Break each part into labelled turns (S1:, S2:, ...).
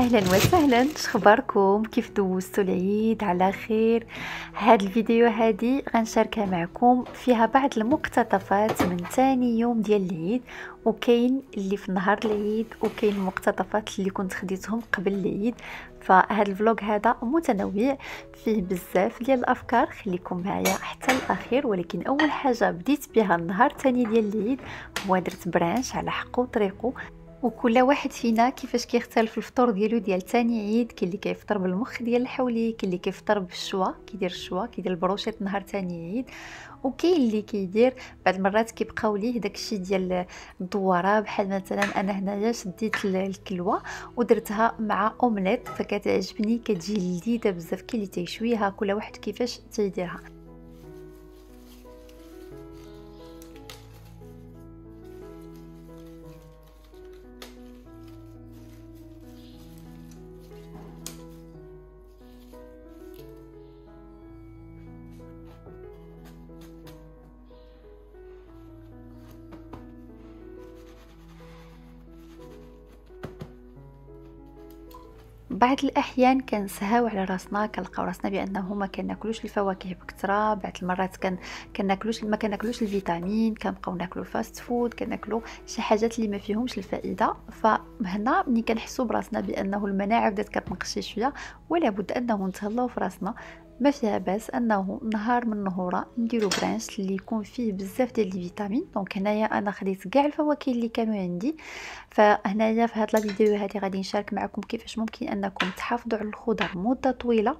S1: أهلا وسهلا. شخباركم؟ كيف دوزتوا العيد؟ على خير. هاد الفيديو هادي غنشاركها معكم. فيها بعض المقتطفات من ثاني يوم ديال العيد وكاين اللي في نهار العيد وكاين المقتطفات اللي كنت خديتهم قبل العيد. فهاد الفلوق هذا متنوع. فيه بزاف ديال الأفكار. خليكم معايا حتى الأخير. ولكن أول حاجة بديت بها النهار الثاني ديال العيد هو درت brunch على حقه وطريقه وكل واحد فينا كيفاش كيختلف الفطور ديالو ديال تاني عيد كاين اللي كيفطر بالمخ ديال الحولي كاين اللي كيفطر بالشوا كيدير الشوا كيدير ال brochettes نهار تاني عيد. وكاين اللي كيدير بعض المرات كيبقاو ليه داكشي ديال الدوارة بحال مثلا أنا هنايا شديت الكلوة ودرتها مع أومليت فكتعجبني كتجي لذيذة بزاف كاين اللي تيشويها كل واحد كيفاش تيديرها. بعض الأحيان كنسهاو على راسنا كنلقاو راسنا بانه ما كناكلوش الفواكه بكثرة بعض المرات كان كناكلوش ما كناكلوش ال vitamines كنبقاو ناكلو fast food كناكلو شي حاجات اللي ما فيهمش الفائدة. فهنا ملي كنحسوا براسنا بأنه المناعه بدات كتنقص شوية ولا بد أنه نتهلاو في راسنا. ما فيها باس انه نهار من النهورات نديرو brunch اللي يكون فيه بزاف ديال ال vitamines donc هنايا أنا خديت كاع الفواكه اللي كانوا عندي فهنايا في هاد الفيديو هذه غادي نشارك معكم كيفاش ممكن انكم تحافظوا على الخضر مده طويله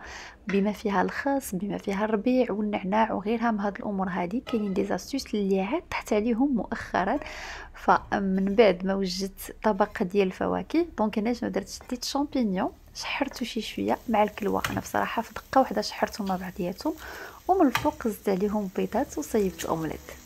S1: بما فيها الخس بما فيها الربيع والنعناع وغيرها من هاد الأمور هذه كاينين des astuces اللي عاد طحت عليهم مؤخرا فمن بعد ما وجدت طبق ديال الفواكه donc أنا شنو درت شديت champignons شحرته شي شوية مع الكلوة. أنا بصراحة في دقة واحدة شحرتهم مع بعضياتهم ومن الفوق زدت عليهم بيضات وصيبت أومليت.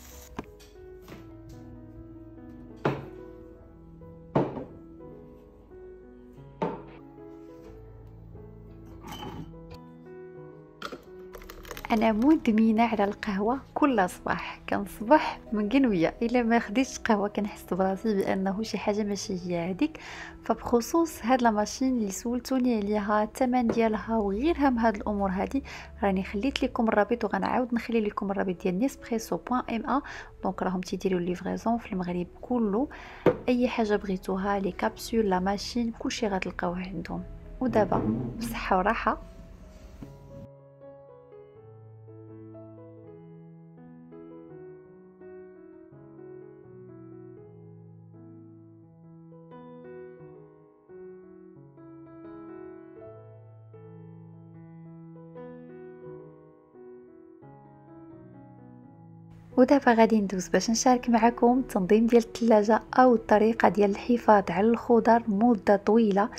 S1: أنا مدمنة على القهوة كل صباح. كنصبح منقنوية. إلا ما خديتش قهوة كنحس براسي بأنه شي حاجة ماشي هي هذيك فبخصوص هاد la machine اللي سولتوني عليها الثمن ديالها وغيرها من هاد الأمور هادي راني خليت لكم الرابط وغنعاود نخلي لكم الرابط ديال نيسبريسو point ma donc راهم تيديروا livraison في المغرب كله. أي حاجة بغيتوها les capsules la machine كلشي غتلقاوه عندهم. ودابا بصحة وراحة. ودابا غادي ندوز باش نشارك معكم التنظيم ديال الثلاجه أو الطريقة ديال الحفاظ على الخضر مدة طويلة.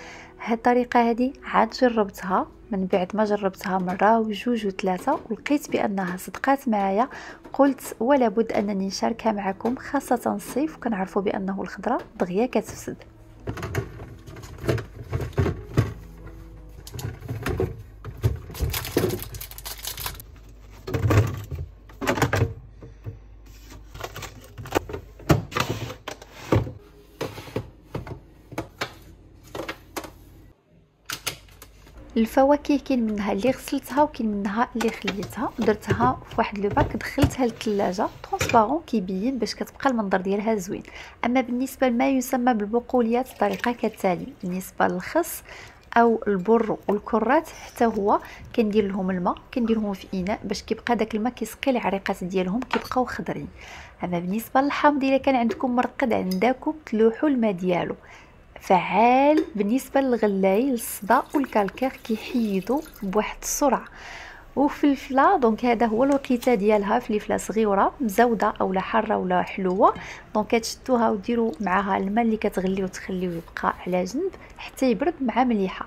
S1: هاد الطريقة هذه عاد جربتها. من بعد ما جربتها مرة وجوج وثلاثة ولقيت بأنها صدقات معايا. قلت ولا بد أنني نشاركها معكم خاصة الصيف وكنعرفوا بأنه الخضرة دغيا كتفسد. الفواكه كاين منها اللي غسلتها وكاين منها اللي خليتها درتها في واحد le bac دخلتها للثلاجه transparent كيبين باش كتبقى المنظر ديالها زوين. أما بالنسبة لما يسمى بالبقوليات الطريقة كالتالي بالنسبة للخس أو البورو الكرات حتى هو كندير لهم الماء كنديرهم في إناء باش كيبقى داك الماء كيسقي العريقات ديالهم كيبقاو خضرين. أما بالنسبة للحامض إلا كان عندكم مرقد عندكم تلوحوا الماء ديالو. فعال بالنسبة للغلاي الصدى وال calcaire كيحيدوا بواحد السرعة. وفلفلة donc هذا هو الوقيتة ديالها فلفلة صغيرة مزودة أولا حارة ولا حلوة. donc كتشدوها وديروا معها الماء اللي كتغلي وتخليوه يبقى على جنب حتى يبرد مع مليحة.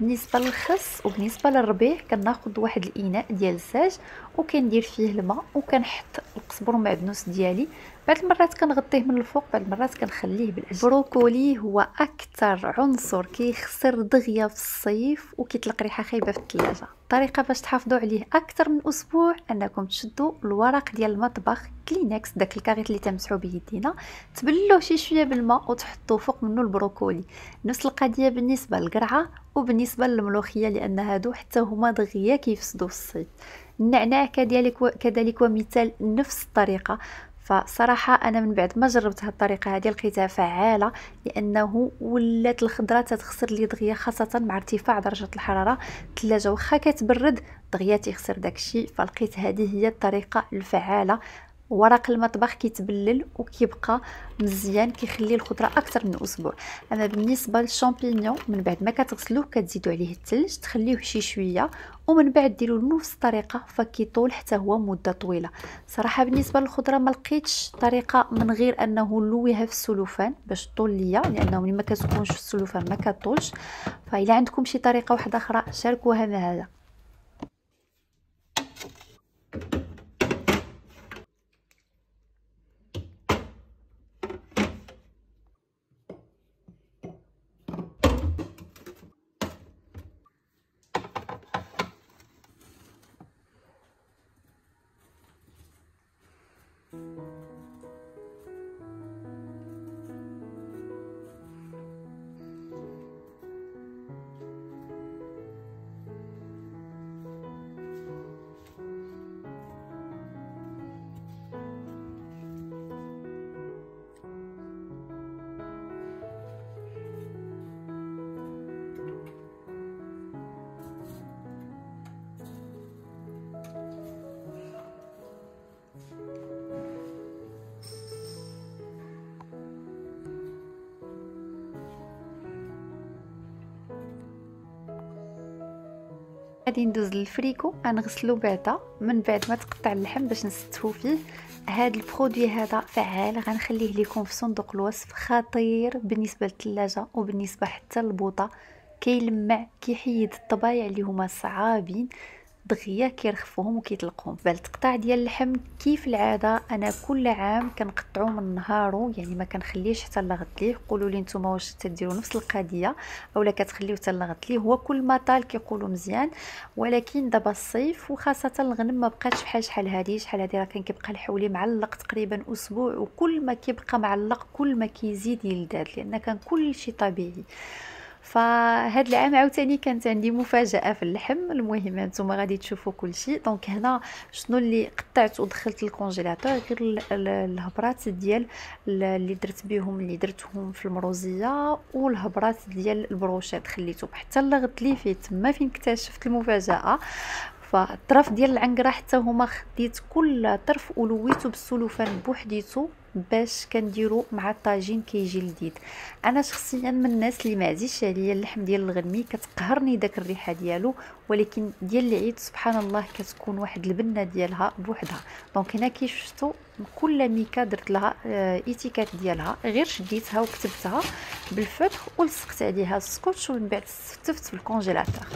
S1: بالنسبة للخس وبالنسبة للربيع كناخذ واحد الإناء ديال الساج وكندير فيه الماء وكنحط القزبر ومعدنوس ديالي. بعض المرات كنغطيه من الفوق بعض المرات كنخليه بالاسفل البروكولي هو أكثر عنصر كيخسر دغيا في الصيف وكيطلق ريحة خايبة في الثلاجة. الطريقة باش تحافظوا عليه أكثر من أسبوع أنكم تشدوا الورق ديال المطبخ كلينكس داك ال carré اللي تمسحوا به يدينا. تبلوه شي شوية بالماء وتحطوا فوق منه البروكولي نفس القضية بالنسبة للقرعة وبالنسبة للملوخية لأن هادو حتى هما دغيا كيفسدوا في الصيف. النعناع كذلك كذلك ومثال نفس الطريقة. فصراحة أنا من بعد ما جربت هاد الطريقة هذه لقيتها فعالة لأنه ولات الخضرة تتخسر لي دغيا خاصة مع ارتفاع درجة الحرارة. الثلاجه واخا كتبرد دغيا تيخسر داكشي. فلقيت هذه هي الطريقة الفعالة. ورق المطبخ كيتبلل وكيبقى مزيان كيخلي الخضرة أكثر من أسبوع. أما بالنسبة للشامبينيون من بعد ما كتغسلوه كتزيدوا عليه الثلج تخليوه شي شوية ومن بعد ديروا نفس الطريقة فكيطول حتى هو مدة طويلة. صراحة بالنسبة للخضرة ما لقيتش طريقة من غير أنه نلويها في السلوفان باش طول ليا لأنه ملي ما كتكونش في السلوفان ما كطولش. فإلا عندكم شي طريقة واحدة أخرى شاركوها معايا. غادي ندوز للفريكو غنغسلو بعدا من بعد ما تقطع اللحم باش نستفو فيه. هاد ال produit هذا فعال غنخليه لكم في صندوق الوصف خطير بالنسبة للثلاجة وبالنسبة حتى للبوطة. كيلمع كيحيد الطبايع اللي هما صعابين. دغيا كيرخفوهم وكيطلقوهم. بالتقطاع ديال اللحم كيف العادة؟ أنا كل عام كنقطعو من نهارو يعني ما كنخليش حتى لغد ليه. قولوا لي نتوما واش تديروا نفس القضية اولا كتخليو حتى لغد ليه. هو كل ما طال كيقولوا مزيان ولكن دابا الصيف وخاصة الغنم ما بقاتش بحال شحال هادي. شحال هادي راه كان كيبقى الحولي معلق تقريبا أسبوع وكل ما كيبقى معلق كل ما كيزيد يلداد. لأن كان كل شيء طبيعي. فهاد العام عاوتاني كانت عندي مفاجأة في اللحم. المهم نتوما غادي تشوفوا كل شيء donc هنا شنو اللي قطعت ودخلت ال congélateur غير الهبرات ديال اللي درت بهم اللي درتهم في المروزية والهبرات ديال ال brochettes خليتهم حتى لغد ليه. تما فين اكتشفت المفاجأة؟ فالطرف ديال العنقرة حتى هما خديت كل طرف ولويته بال cellophane بوحديتو باش كنديرو مع الطاجين كيجي لذيذ. أنا شخصيا من الناس اللي ما عزيزش عليا اللحم ديال الغنمي كتقهرني داك الريحة ديالو ولكن ديال العيد سبحان الله كتكون واحد البنة ديالها بوحدها. donc هنا كيف شفتوا كل ميكا درت لها étiquette آه، ديالها غير شديتها وكتبتها بالفوتر ولصقت عليها السكوتش ومن بعد ستفت في ال congélateur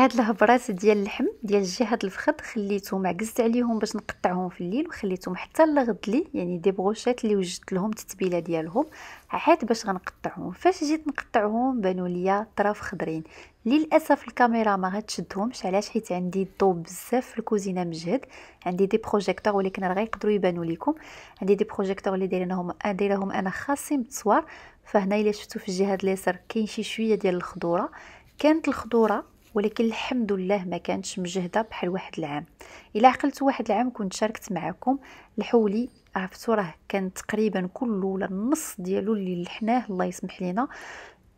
S1: هاد الهبرات ديال اللحم ديال جهة الفخذ خليتهم عكزت عليهم باش نقطعهم في الليل وخليتهم حتى لغد ليه يعني des brochettes اللي وجدت لهم التتبيله ديالهم. عاد باش غنقطعهم. فاش جيت نقطعهم بانوا ليا طراف خضرين. للأسف الكاميرا ما غتشدهمش علاش؟ حيت عندي الضوء بزاف في الكوزينة مجهد عندي des projecteurs ولكن راه غيقدروا يبانوا لكم عندي des projecteurs اللي دايرينهم دايرهم أنا خاصين بالتصوير فهنا إلا شفتوا في الجهة اليسار كاين شي شوية ديال الخضورة. كانت الخضورة ولكن الحمد لله ما كانتش مجهدة بحال واحد العام. إلا عقلت واحد العام كنت شاركت معكم الحولي عرفتوا راه كان تقريبا كله ولا النص ديالو اللي لحناه الله يسمح لينا.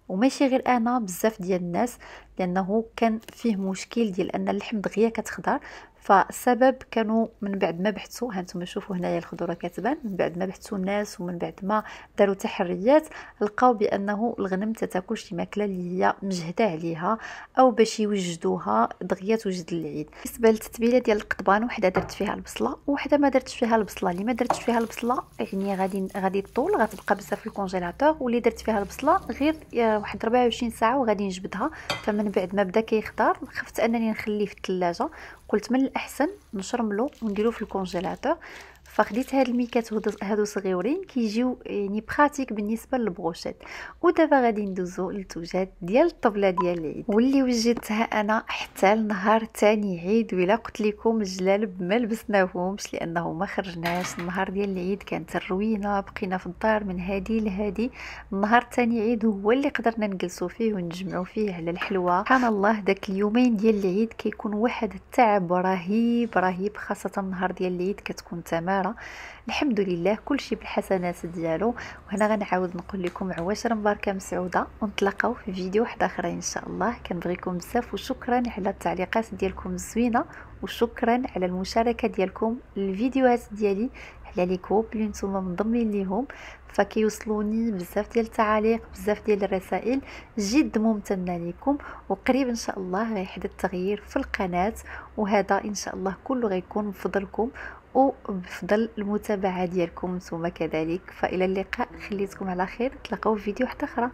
S1: وماشي غير أنا بزاف ديال الناس لأنه كان فيه مشكل ديال أن اللحم دغيا كتخضر فالسبب كانوا من بعد ما بحثوا هانتوما شوفوا هنايا الخضره كتبان من بعد ما بحثوا الناس ومن بعد ما داروا تحريات لقاو بأنه الغنم تتاكل شي ماكلة اللي هي مجهدة عليها أو باش يوجدوها دغيا توجد العيد. بالنسبة للتتبيلة ديال القضبان وحدة درت فيها البصلة وحدة ما درتش فيها البصلة. اللي ما درتش فيها البصلة يعني غادي غادي طول غتبقى بزاف في الكونجيلاتور واللي درت فيها البصلة غير واحد 24 ساعة وغادي نجبدها. فما من بعد ما بدا كيخضر خفت أنني نخليه في الثلاجه قلت من الأحسن نشرملو ونديرو في ال congélateur. فخديت هاد الميكات هادو صغيورين كيجيو يعني pratique بالنسبة لل brochettes. ودابا غادي ندوزو للتوجات ديال الطبلة ديال العيد. واللي وجدتها أنا حتى لنهار تاني عيد ولا قلت لكم الجلالب ما لبسناهمش لأنه ما خرجناش. النهار ديال العيد كانت الروينة بقينا في الدار من هادي لهادي. النهار تاني عيد هو اللي قدرنا نجلسو فيه ونجمعو فيه على الحلوى. سبحان الله داك اليومين ديال العيد كيكون واحد التعب رهيب رهيب خاصة النهار ديال العيد كتكون تمام. السياره الحمد لله كل شيء بالحسنات ديالو. وهنا غنعاود نقول لكم عواشر مباركة مسعودة. ونتلاقاو في فيديو واحد اخر إن شاء الله. كنبغيكم بزاف وشكرا على التعليقات ديالكم الزوينة. وشكرا على المشاركة ديالكم. الفيديوهات ديالي على لي كوب اللي نتوما منضمين ليهم. فكيوصلوني بزاف ديال التعاليق بزاف ديال الرسائل. جد ممتنة لكم وقريب إن شاء الله غيحدث تغيير في القناة. وهذا إن شاء الله كله غيكون بفضلكم. وبفضل المتابعة ديالكم نتوما كذلك. فإلى اللقاء خليتكم على خير. تلاقاو في فيديو واحدة أخرى.